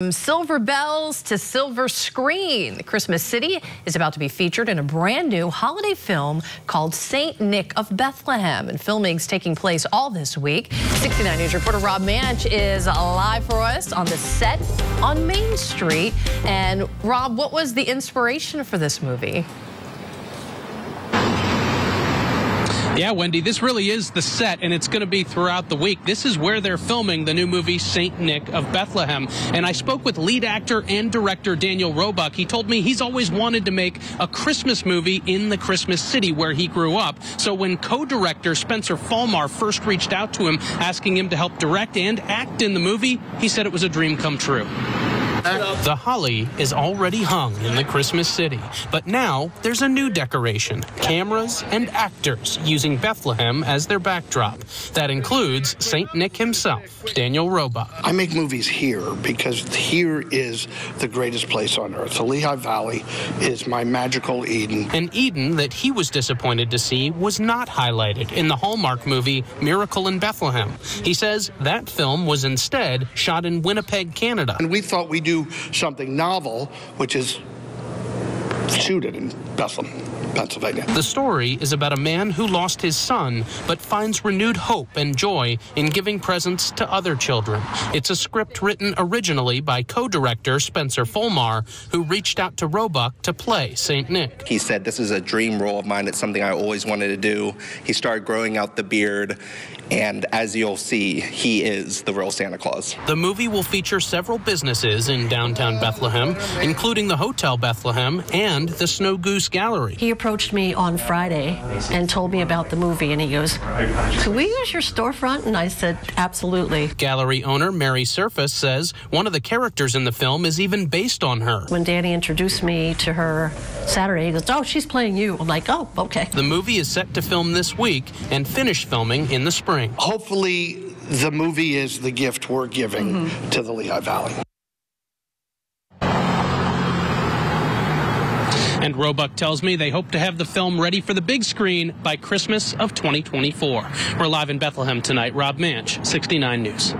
From silver bells to silver screen, Christmas City is about to be featured in a brand new holiday film called Saint Nick of Bethlehem. And filming's taking place all this week. 69 News reporter Rob Manch is live for us on the set on Main Street. And Rob, what was the inspiration for this movie? Yeah, Wendy, this really is the set, and it's going to be throughout the week. This is where they're filming the new movie St. Nick of Bethlehem. And I spoke with lead actor and director Daniel Roebuck. He told me he's always wanted to make a Christmas movie in the Christmas city where he grew up. So when co-director Spencer Falmar first reached out to him asking him to help direct and act in the movie, he said it was a dream come true. The holly is already hung in the Christmas city, but now there's a new decoration cameras and actors using Bethlehem as their backdrop. That includes St. Nick himself, Daniel Roebuck. I make movies here because here is the greatest place on earth. The Lehigh Valley is my magical Eden. An Eden that he was disappointed to see was not highlighted in the Hallmark movie Miracle in Bethlehem. He says that film was instead shot in Winnipeg, Canada. And we thought we'd do something novel, which is shooted in Bethlehem. Pennsylvania. The story is about a man who lost his son but finds renewed hope and joy in giving presents to other children. It's a script written originally by co-director Spencer Fulmar, who reached out to Roebuck to play St. Nick. He said, this is a dream role of mine. It's something I always wanted to do. He started growing out the beard, and as you'll see, he is the real Santa Claus. The movie will feature several businesses in downtown Bethlehem, including the Hotel Bethlehem and the Snow Goose Gallery. He approached me on Friday and told me about the movie, and he goes, Can we use your storefront? And I said, Absolutely. Gallery owner Mary Surface says one of the characters in the film is even based on her. When Danny introduced me to her Saturday, he goes, Oh, she's playing you. I'm like, Oh, okay. The movie is set to film this week and finish filming in the spring. Hopefully, the movie is the gift we're giving mm-hmm. to the Lehigh Valley. And Roebuck tells me they hope to have the film ready for the big screen by Christmas of 2024. We're live in Bethlehem tonight. Rob Manch, 69 News.